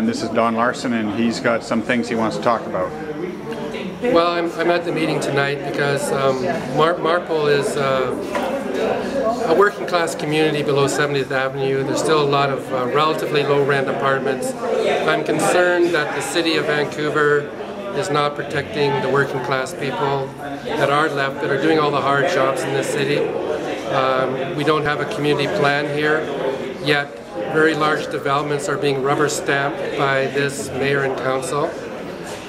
and this is Don Larson, and he's got some things he wants to talk about. Well, I'm, I'm at the meeting tonight because um, Mar Marpole is uh, a working class community below 70th Avenue. There's still a lot of uh, relatively low rent apartments. I'm concerned that the city of Vancouver is not protecting the working class people that are left, that are doing all the hard jobs in this city. Um, we don't have a community plan here, yet very large developments are being rubber stamped by this mayor and council.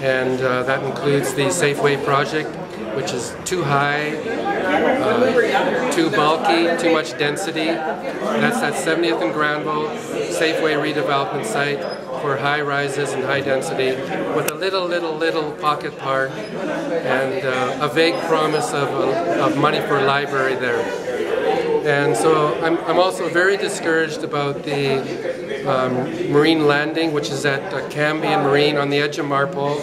And uh, that includes the Safeway project, which is too high, uh, too bulky, too much density. That's at 70th and Granville Safeway redevelopment site for high rises and high density with a little, little, little pocket park and uh, a vague promise of, of money for a library there. And so I'm, I'm also very discouraged about the um, marine landing, which is at uh, Cambie and Marine on the edge of Marpole.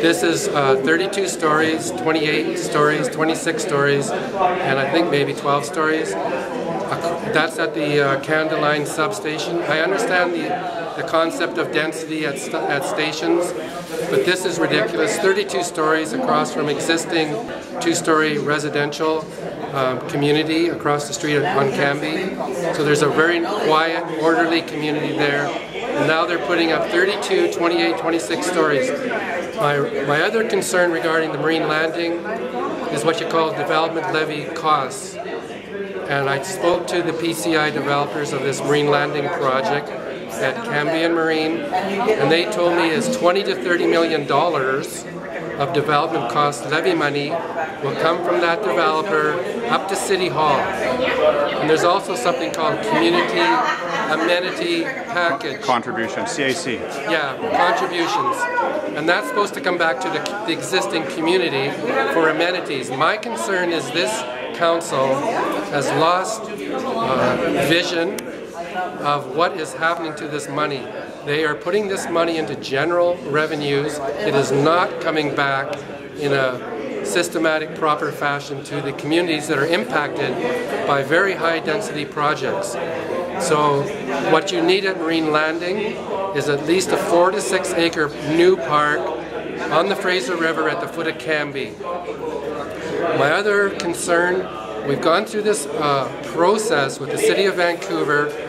This is uh, 32 stories, 28 stories, 26 stories, and I think maybe 12 stories. Uh, that's at the uh, Canada substation. I understand the, the concept of density at, st at stations, but this is ridiculous. 32 stories across from existing two-story residential um, community across the street on Cambie. So there's a very quiet, orderly community there. And now they're putting up 32, 28, 26 stories. My, my other concern regarding the marine landing is what you call development levy costs. And I spoke to the PCI developers of this marine landing project at Cambie and Marine, and they told me is 20 to 30 million dollars of development cost levy money will come from that developer up to City Hall. And there's also something called Community Amenity Package. Contribution, CAC. Yeah, contributions. And that's supposed to come back to the, the existing community for amenities. My concern is this council has lost uh, vision of what is happening to this money. They are putting this money into general revenues. It is not coming back in a systematic, proper fashion to the communities that are impacted by very high density projects. So what you need at Marine Landing is at least a four to six acre new park on the Fraser River at the foot of Cambie. My other concern, we've gone through this uh, process with the City of Vancouver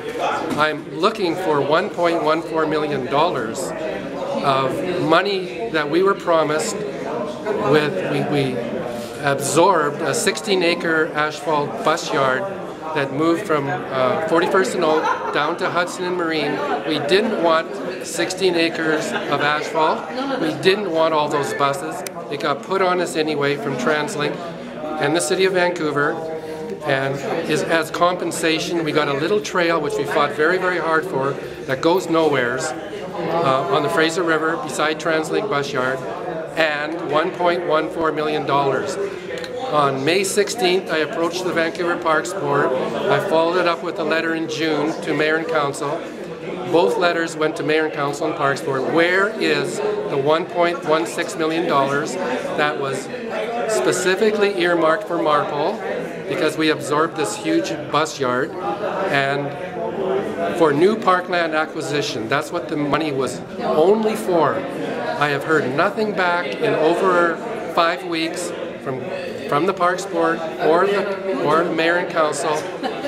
I'm looking for $1.14 million of money that we were promised with, we, we absorbed a 16 acre asphalt bus yard that moved from uh, 41st and Oak down to Hudson and Marine. We didn't want 16 acres of asphalt. We didn't want all those buses. It got put on us anyway from TransLink and the City of Vancouver and is, as compensation, we got a little trail which we fought very, very hard for that goes nowheres uh, on the Fraser River beside TransLink bus yard and $1.14 million. On May 16th, I approached the Vancouver Parks Board. I followed it up with a letter in June to Mayor and Council. Both letters went to Mayor and Council and Parks Board. Where is the $1.16 million that was specifically earmarked for Marpole because we absorbed this huge bus yard and for new parkland acquisition. That's what the money was only for. I have heard nothing back in over five weeks from from the Parks Board or the or the Mayor and Council.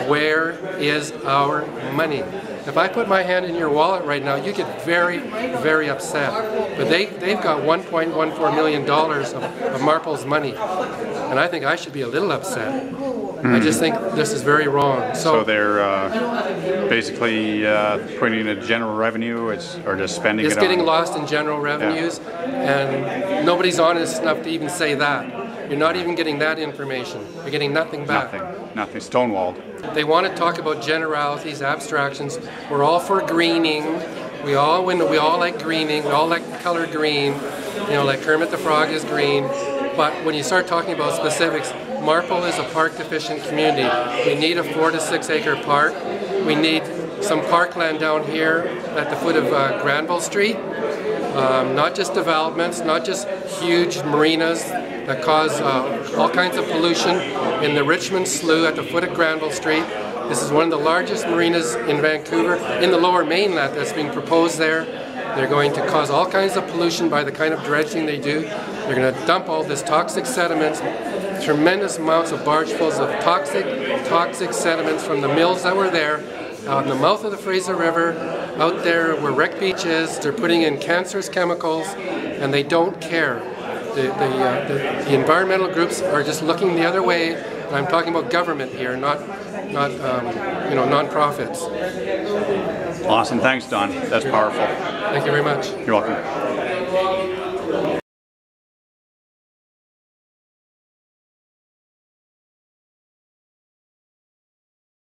Where is our money? If I put my hand in your wallet right now, you get very, very upset. But they, they've got $1.14 million of, of Marpole's money. And I think I should be a little upset. Mm. I just think this is very wrong. So, so they're uh, basically uh, putting in a general revenue it's, or just spending it's it getting on. lost in general revenues. Yeah. And nobody's honest enough to even say that. You're not even getting that information. You're getting nothing back. Nothing. Nothing. Stonewalled. They want to talk about generalities, abstractions. We're all for greening. We all when we all like greening. We all like color green. You know, like Kermit the Frog is green. But when you start talking about specifics, Marpole is a park deficient community. We need a four to six acre park. We need some parkland down here at the foot of uh, Granville Street. Um, not just developments, not just huge marinas that cause uh, all kinds of pollution in the Richmond Slough at the foot of Granville Street. This is one of the largest marinas in Vancouver, in the lower mainland that's being proposed there. They're going to cause all kinds of pollution by the kind of dredging they do. They're going to dump all this toxic sediments, tremendous amounts of bargefuls of toxic, toxic sediments from the mills that were there out in the mouth of the Fraser River, out there where Wreck Beach is. They're putting in cancerous chemicals, and they don't care. The, the, uh, the, the environmental groups are just looking the other way. I'm talking about government here, not, not um, you know, non-profits. Awesome. Thanks, Don. That's powerful. Thank you very much. You're welcome.